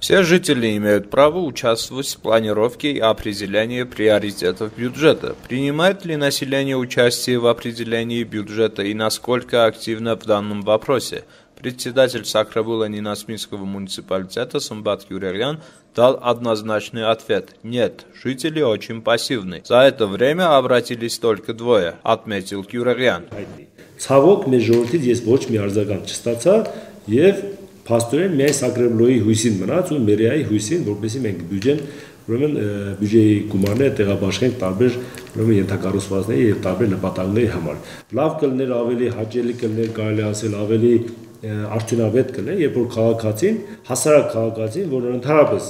Все жители имеют право участвовать в планировке и определении приоритетов бюджета. Принимает ли население участие в определении бюджета и насколько активно в данном вопросе? Председатель Сакрабула Нинасминского муниципалитета Сумбат Юрерян дал однозначный ответ – нет, жители очень пассивны. За это время обратились только двое, отметил Юрерян. Ցավոք մեր ժողովրդից ես ոչ մի արձագանք չստացա եւ փաստորեն միայն Սակրեբլոյի հույսին մնաց ու Մերիայի հույսին, որովհետեւ մենք բյուջեն ուրեմն բյուջեի գումարները տեղաբաշխենք տարբեր ուրեմն ենթակառուցվածքների եւ տարբեր նպատակների համար։ Լավ կլներ ավելի հաճելի կլներ կարելի ասել ավելի արդյունավետ կլներ, երբ որ քաղաքացին, հասարակ քաղաքացին, որ ընդհանրապես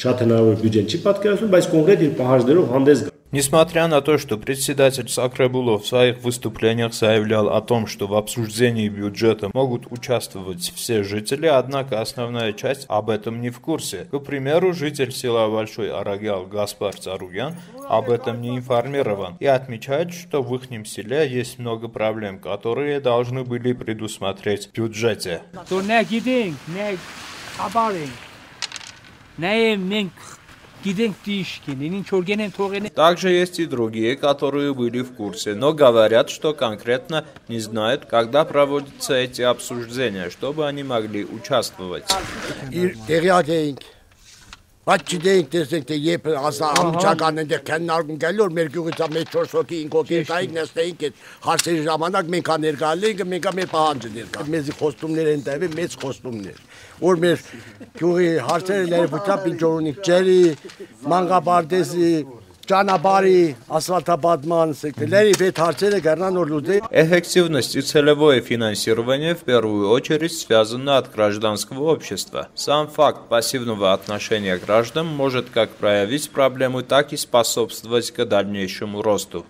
շատ հնարավոր բյուջեն չի պատկերացնում, բայց կոնկրետ իր պահանջներով հանդես գա Несмотря на то, что председатель Сакрабулов в своих выступлениях заявлял о том, что в обсуждении бюджета могут участвовать все жители, однако основная часть об этом не в курсе. К примеру, житель села Большой Арагял Гаспар Царуян об этом не информирован и отмечает, что в их селе есть много проблем, которые должны были предусмотреть в бюджете. Также есть и другие, которые были в курсе, но говорят, что конкретно не знают, когда проводятся эти обсуждения, чтобы они могли участвовать. Բայց չգիտեինք տեսնենք թե երբ ամիջական այնտեղ քննարկում գալու մեր գյուղից մեր 4 հոգի 5 հոգի տայինք նստեինք այդ հարցերի ժամանակ մենք ա ներկայել ենք մենք ա մեր պահանջը ներկա մեզի խոստումներ են տվել մեծ խոստումներ որ մեր գյուղի հարցերը լրիվությամբ ինչ որ ունի ջերի մանգաբարդեսի ճանապարհի асфальтабадման սեկտորների վետ հարցերը գարնանոր լուծել Эффективность и целевое финансирование в первую очередь связаны от гражданского общества. Сам факт пассивного отношения граждан может как проявить проблему, так и способствовать к дальнейшему росту.